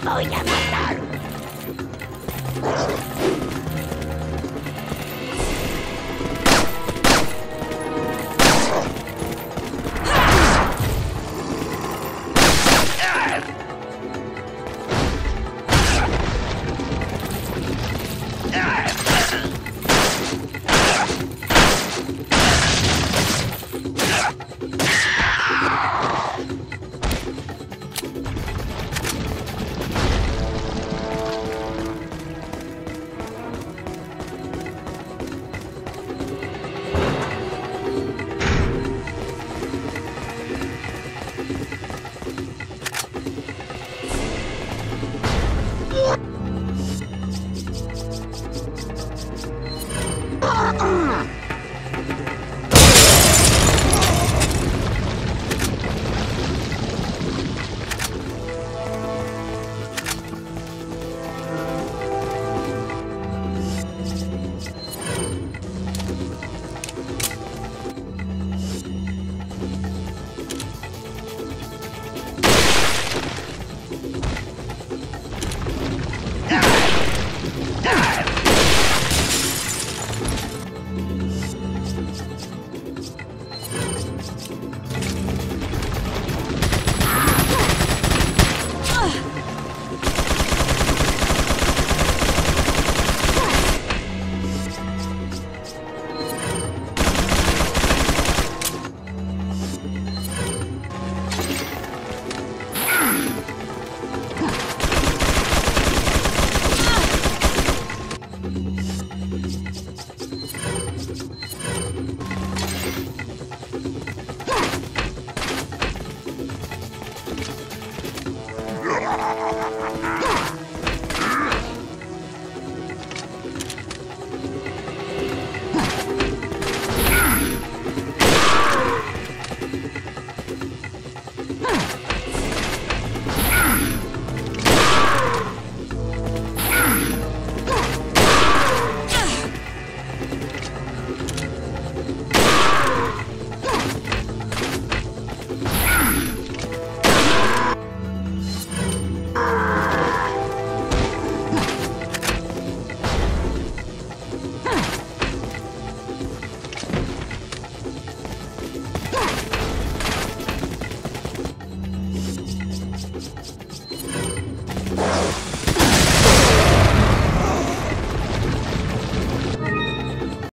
voy a matar! Uh-uh!